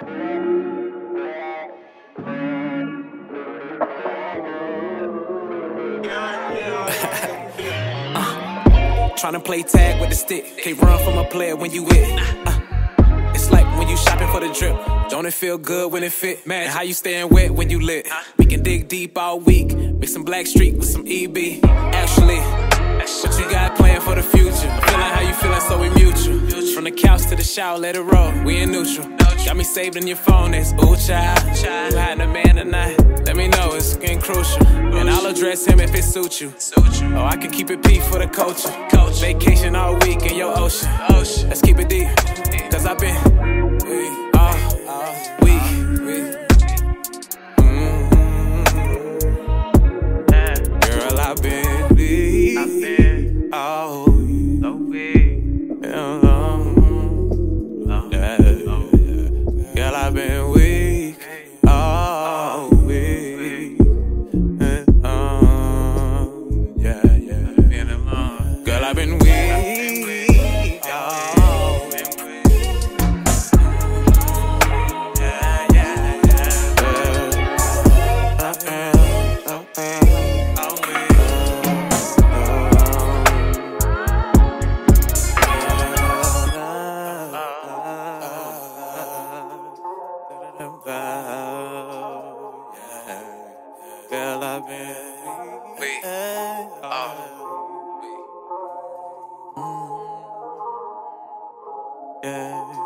Tryna play tag with the stick. Can't run from a player when you hit. Uh, it's like when you shopping for the drip. Don't it feel good when it fit? Man, how you staying wet when you lit? We can dig deep all week. Mix some black streak with some EB. Actually, what you got planned for the future? Feeling how you feeling, so we mutual. From the couch to the shower, let it roll. We in neutral. Got me saved in your phone, it's ooh child. You hiding a man tonight? Let me know, it's getting crucial. And I'll address him if it suits you. Oh, I can keep it P for the culture. Coach, vacation all week in your ocean. Let's keep it deep, cause I've been Girl, I've been weak. Um. Mm. Yeah.